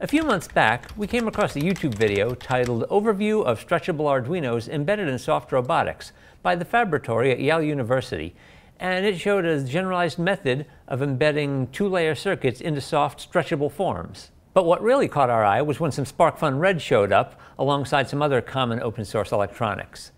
A few months back, we came across a YouTube video titled Overview of Stretchable Arduinos Embedded in Soft Robotics by the Faboratory at Yale University, and it showed a generalized method of embedding two-layer circuits into soft, stretchable forms. But what really caught our eye was when some SparkFun Red showed up alongside some other common open source electronics.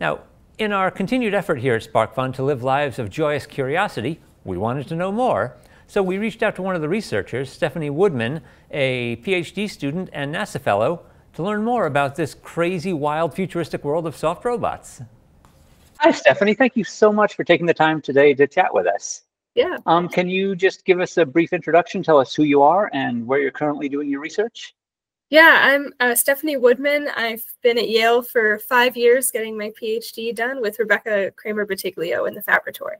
Now, in our continued effort here at SparkFun to live lives of joyous curiosity, we wanted to know more, so we reached out to one of the researchers, Stephanie Woodman, a PhD student and NASA fellow, to learn more about this crazy, wild, futuristic world of soft robots. Hi, Stephanie. Thank you so much for taking the time today to chat with us. Yeah. Um, can you just give us a brief introduction? Tell us who you are and where you're currently doing your research? Yeah, I'm uh, Stephanie Woodman. I've been at Yale for five years getting my PhD done with Rebecca Kramer Bottiglio in the Faboratory.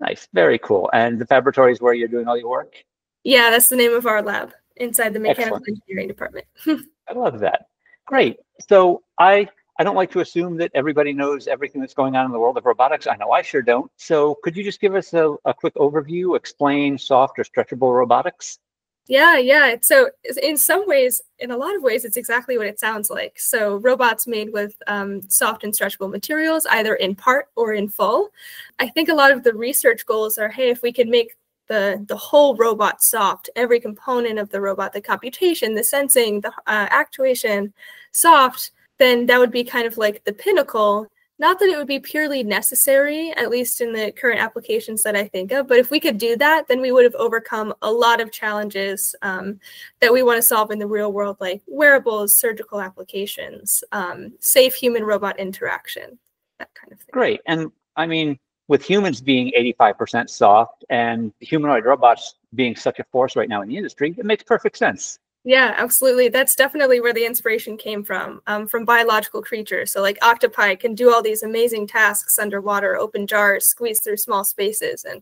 Nice, very cool. And the Faboratory is where you're doing all your work? Yeah, that's the name of our lab inside the mechanical Excellent. engineering department. I love that. Great. So I I don't like to assume that everybody knows everything that's going on in the world of robotics. I know I sure don't. So could you just give us a, a quick overview, explain soft or stretchable robotics? Yeah, yeah. So in some ways, in a lot of ways, it's exactly what it sounds like. So robots made with um, soft and stretchable materials, either in part or in full. I think a lot of the research goals are, hey, if we can make the the whole robot soft, every component of the robot, the computation, the sensing, the uh, actuation, soft, then that would be kind of like the pinnacle. Not that it would be purely necessary, at least in the current applications that I think of, but if we could do that, then we would have overcome a lot of challenges um, that we want to solve in the real world, like wearables, surgical applications, um, safe human robot interaction, that kind of thing. Great. And I mean, with humans being 85% soft and humanoid robots being such a force right now in the industry, it makes perfect sense. Yeah, absolutely. That's definitely where the inspiration came from, um, from biological creatures. So, like octopi can do all these amazing tasks underwater, open jars, squeeze through small spaces. And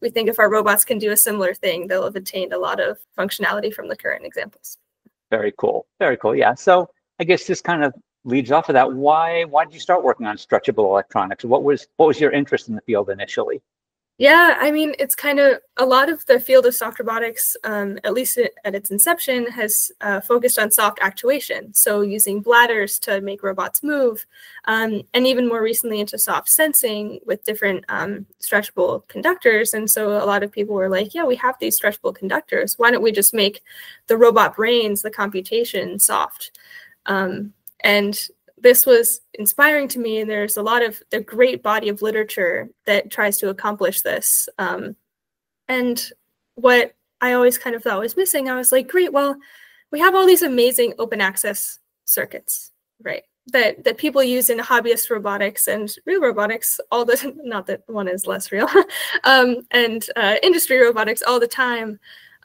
we think if our robots can do a similar thing, they'll have attained a lot of functionality from the current examples. Very cool. Very cool. Yeah. So I guess this kind of leads off of that. Why why did you start working on stretchable electronics? What was what was your interest in the field initially? Yeah, I mean, it's kind of a lot of the field of soft robotics, um, at least at its inception, has uh, focused on soft actuation. So using bladders to make robots move, um, and even more recently into soft sensing with different um, stretchable conductors. And so a lot of people were like, yeah, we have these stretchable conductors. Why don't we just make the robot brains, the computation soft? Um, and this was inspiring to me and there's a lot of the great body of literature that tries to accomplish this. Um, and what i always kind of thought was missing i was like great well we have all these amazing open access circuits right that that people use in hobbyist robotics and real robotics all the not that one is less real um, and uh, industry robotics all the time.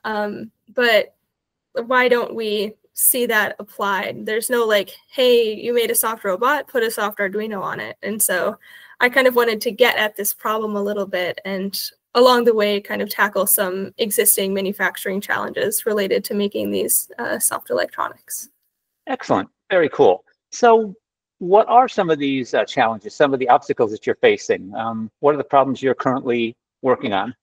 Um, but why don't we see that applied. There's no like, hey, you made a soft robot, put a soft Arduino on it. And so I kind of wanted to get at this problem a little bit and along the way kind of tackle some existing manufacturing challenges related to making these uh, soft electronics. Excellent. Very cool. So what are some of these uh, challenges, some of the obstacles that you're facing? Um, what are the problems you're currently working on?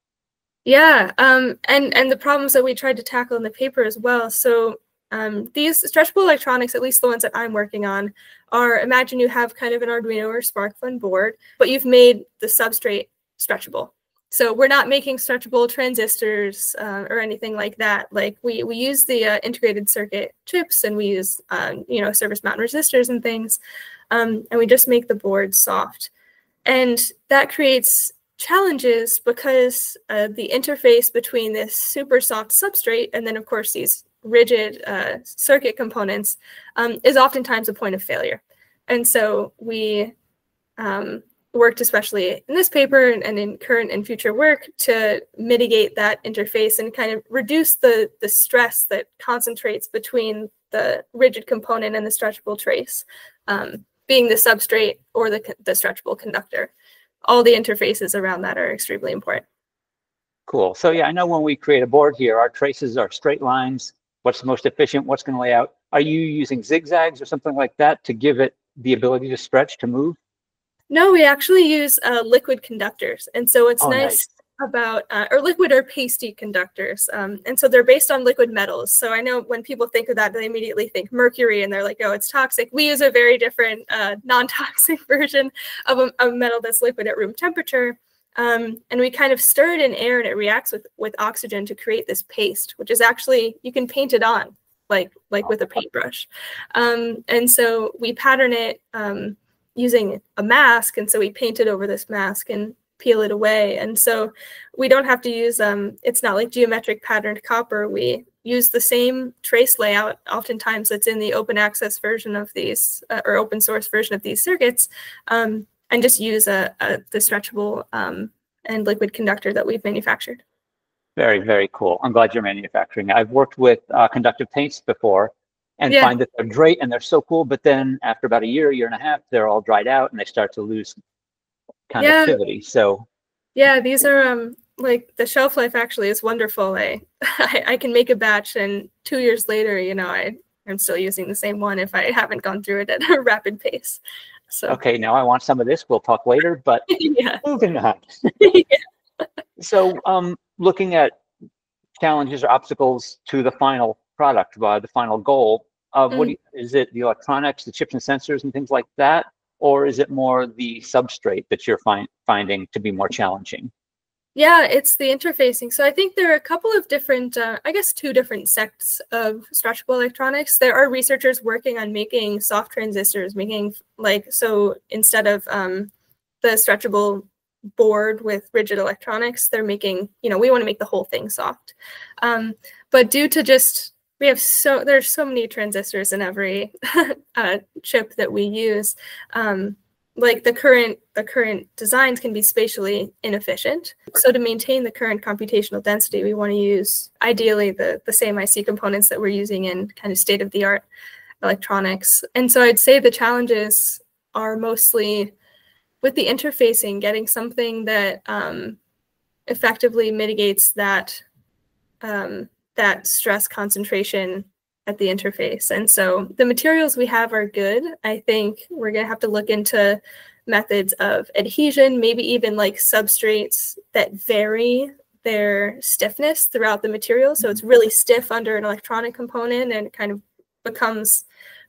Yeah, um, and and the problems that we tried to tackle in the paper as well. So um, these stretchable electronics, at least the ones that I'm working on, are imagine you have kind of an Arduino or SparkFun board, but you've made the substrate stretchable. So we're not making stretchable transistors uh, or anything like that. Like we we use the uh, integrated circuit chips and we use um, you know surface mount resistors and things, um, and we just make the board soft, and that creates challenges because uh, the interface between this super soft substrate and then of course these rigid uh, circuit components um, is oftentimes a point of failure. And so we um, worked, especially in this paper and, in current and future work, to mitigate that interface and kind of reduce the, the stress that concentrates between the rigid component and the stretchable trace, um, being the substrate or the, the stretchable conductor. All the interfaces around that are extremely important. Cool. So yeah, I know when we create a board here, our traces are straight lines what's the most efficient, what's going to lay out. Are you using zigzags or something like that to give it the ability to stretch, to move? No, we actually use uh, liquid conductors. And so what's oh, nice, nice, about uh, or liquid or pasty conductors um, and so they're based on liquid metals so i know when people think of that they immediately think mercury and they're like oh it's toxic we use a very different uh, non-toxic version of a, a, metal that's liquid at room temperature um, and we kind of stir it in air and it reacts with with oxygen to create this paste which is actually you can paint it on like like with a paintbrush um, and so we pattern it um, using a mask and so we paint it over this mask and peel it away. And so we don't have to use, um, it's not like geometric patterned copper. We use the same trace layout oftentimes that's in the open access version of these uh, or open source version of these circuits um, and just use a, a the stretchable um, and liquid conductor that we've manufactured. Very, very cool. I'm glad you're manufacturing. I've worked with uh, conductive paints before and yeah. find that they're great and they're so cool. But then after about a year, year and a half, they're all dried out and they start to lose conductivity. Yeah. So yeah, these are um like the shelf life actually is wonderful. I, I, I can make a batch and two years later, you know, I I'm still using the same one if I haven't gone through it at a rapid pace. So okay, now I want some of this. We'll talk later, but yeah. moving on. yeah. So um, looking at challenges or obstacles to the final product, uh, the final goal. Uh, mm. What you, is it? The electronics, the chips and sensors, and things like that, or is it more the substrate that you're find, finding to be more challenging? Yeah, it's the interfacing. So I think there are a couple of different, uh, I guess, two different sects of stretchable electronics. There are researchers working on making soft transistors, making like, so instead of um, the stretchable board with rigid electronics, they're making, you know, we want to make the whole thing soft. Um, but due to just we have so there's so many transistors in every uh, chip that we use. Um, like the current the current designs can be spatially inefficient. So to maintain the current computational density, we want to use ideally the the same IC components that we're using in kind of state of the art electronics. And so I'd say the challenges are mostly with the interfacing, getting something that um, effectively mitigates that um, that stress concentration at the interface. And so the materials we have are good. I think we're going to have to look into methods of adhesion, maybe even like substrates that vary their stiffness throughout the material. So it's really stiff under an electronic component and it kind of becomes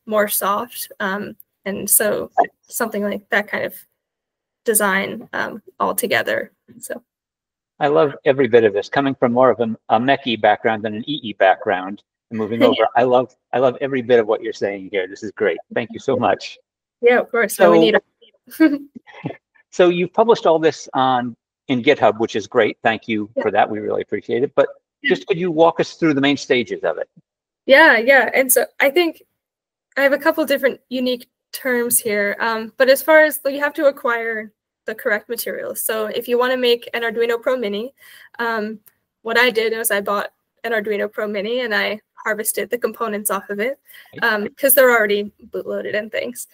more soft. Um, and so something like that kind of design um, altogether. So. I love every bit of this. Coming from more of a, a background than an EE background, and moving over, I love I love every bit of what you're saying here. This is great. Thank you so much. Yeah, of course. So, we need it. so you've published all this on in GitHub, which is great. Thank you yeah. for that. We really appreciate it. But just could you walk us through the main stages of it? Yeah, yeah. And so I think I have a couple different unique terms here. Um, but as far as you have to acquire the correct materials. So if you want to make an Arduino Pro Mini, um, what I did was I bought an Arduino Pro Mini and I harvested the components off of it because um, they're already bootloaded and things.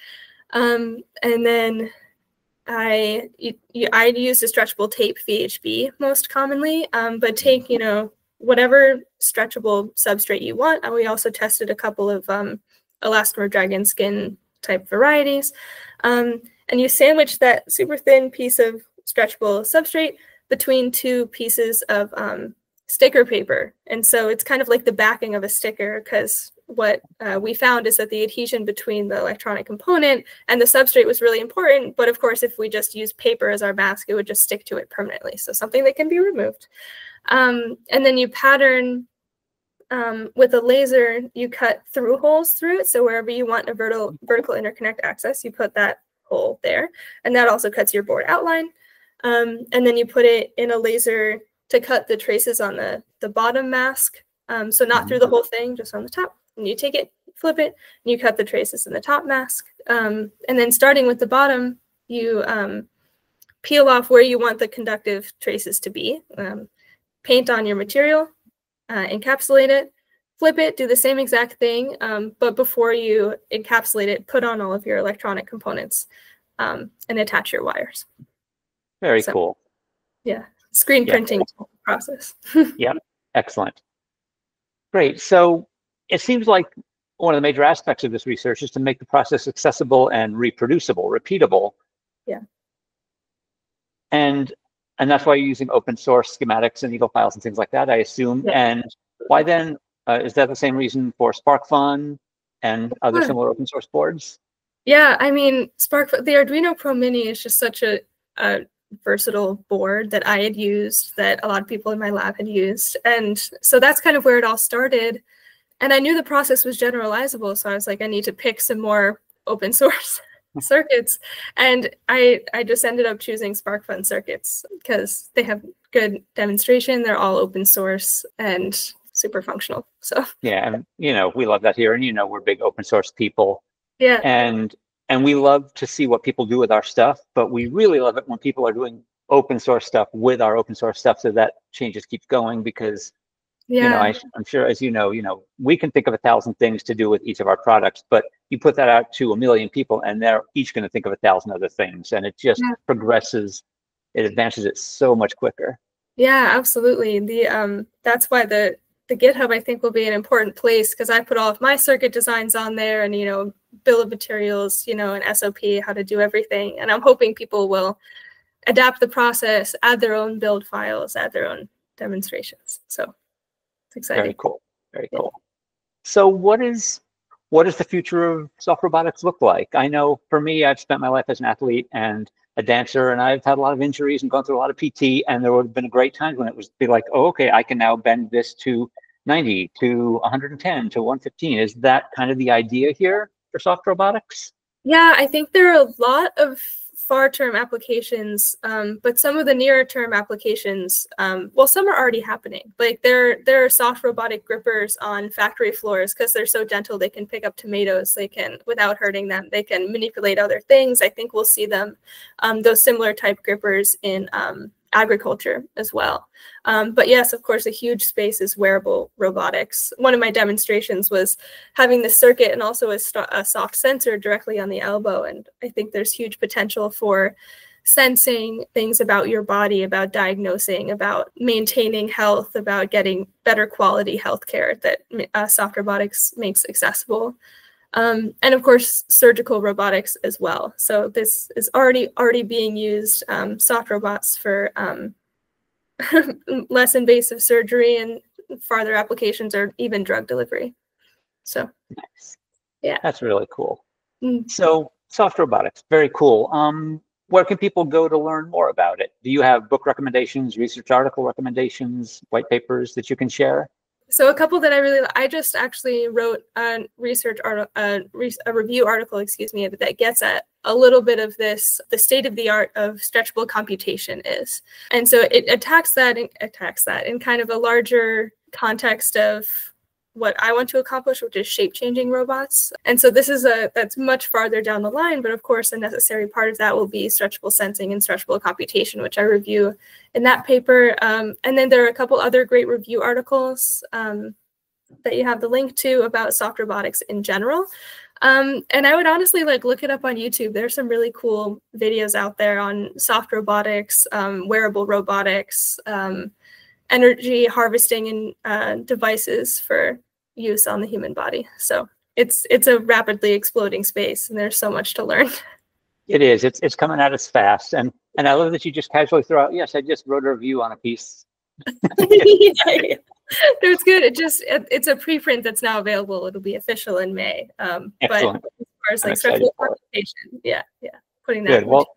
Um, and then I you, you, I use a stretchable tape VHB most commonly, um, but take you know whatever stretchable substrate you want. And we also tested a couple of um, elastomer dragon skin type varieties. Um, and you sandwich that super thin piece of stretchable substrate between two pieces of um, sticker paper. And so it's kind of like the backing of a sticker because what uh, we found is that the adhesion between the electronic component and the substrate was really important. But of course, if we just use paper as our mask, it would just stick to it permanently. So something that can be removed. Um, and then you pattern um, with a laser, you cut through holes through it. So wherever you want a vertical, vertical interconnect access, you put that hole there. And that also cuts your board outline. Um, and then you put it in a laser to cut the traces on the, the bottom mask. Um, so not through the whole thing, just on the top. And you take it, flip it, and you cut the traces in the top mask. Um, and then starting with the bottom, you um, peel off where you want the conductive traces to be. Um, paint on your material, uh, encapsulate it, flip it, do the same exact thing, um, but before you encapsulate it, put on all of your electronic components um, and attach your wires. Very so, cool. Yeah, screen yeah. printing process. yeah, excellent. Great. So it seems like one of the major aspects of this research is to make the process accessible and reproducible, repeatable. Yeah. And and that's why you're using open source schematics and eagle files and things like that, I assume. Yeah. And why then, uh, is that the same reason for SparkFun and other Sure. similar open source boards? Yeah, I mean, Spark the Arduino Pro Mini is just such a, a versatile board that I had used, that a lot of people in my lab had used, and so that's kind of where it all started. And I knew the process was generalizable, so I was like, I need to pick some more open source circuits, and I I just ended up choosing SparkFun circuits because they have good demonstration. They're all open source and super functional. So Yeah, and you know, we love that here. And you know, we're big open source people. yeah, and and we love to see what people do with our stuff but we really love it when people are doing open source stuff with our open source stuff so that changes keeps going because yeah. you know I, i'm sure as you know you know we can think of a thousand things to do with each of our products but you put that out to a million people and they're each going to think of a thousand other things and it just Yeah. progresses it advances it so much quicker Yeah, absolutely. The um that's why the the GitHub I think will be an important place because I put all of my circuit designs on there and you know bill of materials, you know, an SOP, how to do everything. And I'm hoping people will adapt the process, add their own build files, add their own demonstrations. So it's very exciting. cool very cool so what is what does the future of soft robotics look like i know for me i've spent my life as an athlete and a dancer and i've had a lot of injuries and gone through a lot of pt and there would have been a great time when it was be like oh okay i can now bend this to 90 to 110 to 115 is that kind of the idea here for soft robotics Yeah, I think there are a lot of far term applications, um, but some of the nearer term applications, um, well, some are already happening. Like there, there are soft robotic grippers on factory floors because they're so gentle. They can pick up tomatoes. They can, without hurting them, they can manipulate other things. I think we'll see them, um, those similar type grippers in um, agriculture as well. Um, but yes, of course, a huge space is wearable robotics. One of my demonstrations was having the circuit and also a, a soft sensor directly on the elbow. And I think there's huge potential for sensing things about your body, about diagnosing, about maintaining health, about getting better quality healthcare that uh, soft robotics makes accessible. Um, and of course, surgical robotics as well. So this is already already being used. Um, soft robots for um, less invasive surgery and farther applications or even drug delivery. So nice Yeah. that's really cool Mm. so soft robotics very cool um where can people go to learn more about it do you have book recommendations research article recommendations white papers that you can share So a couple that I really I just actually wrote a research article, a, a review article, excuse me, that gets at a little bit of this, the state of the art of stretchable computation is, and so it attacks that and attacks that in kind of a larger context of what I want to accomplish, which is shape changing robots. And so this is a that's much farther down the line, but of course a necessary part of that will be stretchable sensing and stretchable computation, which I review in that paper. Um, and then there are a couple other great review articles um, that you have the link to about soft robotics in general. Um, and I would honestly like look it up on YouTube. There's some really cool videos out there on soft robotics, um, wearable robotics, um, energy harvesting and uh, devices for use on the human body. So it's it's a rapidly exploding space, and there's so much to learn. It is. It's it's coming at us fast, and and I love that you just casually throw out. Yes, I just wrote a review on a piece. yeah, yeah. No, it's good. It just it, it's a preprint that's now available. It'll be official in May. Um, but as Excellent. far as like special stretchable for it. computation, yeah, yeah, putting that. Good. Well,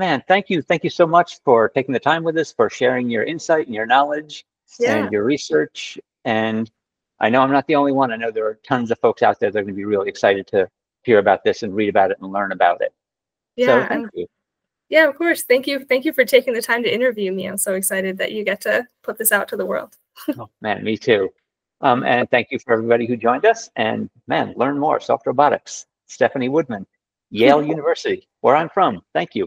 man, thank you, thank you so much for taking the time with us, for sharing your insight and your knowledge yeah, and your research. And I know I'm not the only one. I know there are tons of folks out there that are going to be really excited to hear about this and read about it and learn about it. yeah, so thank you. yeah. Of course. Thank you. Thank you for taking the time to interview me. I'm so excited that you get to put this out to the world. Oh, man, me too. Um, and thank you for everybody who joined us. And man, learn more. Soft robotics. Stephanie Woodman, Yale University, where I'm from. Thank you.